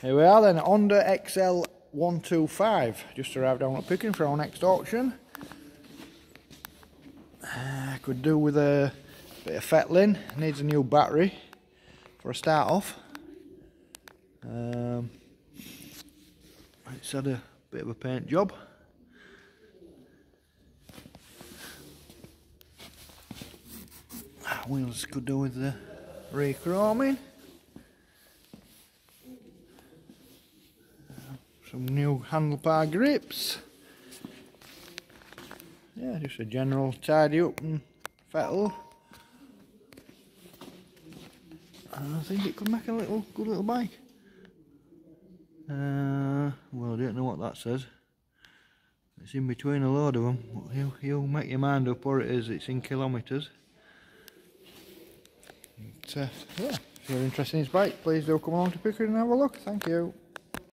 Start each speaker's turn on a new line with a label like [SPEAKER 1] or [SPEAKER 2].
[SPEAKER 1] Here we are then, Honda XL125. Just arrived down at Pickering for our next auction. Uh, could do with a bit of fettling, needs a new battery for a start off. Um, it's had a bit of a paint job. Ah, wheels could do with the re-chroming. Some new handlebar grips. Yeah just a general tidy up and fettle. I think it could make a little good little bike. Uh, well I don't know what that says. It's in between a load of them you'll, you'll make your mind up where it is. It's in kilometres. Uh, yeah if you're interested in this bike please do come along to Pickering and have a look. Thank you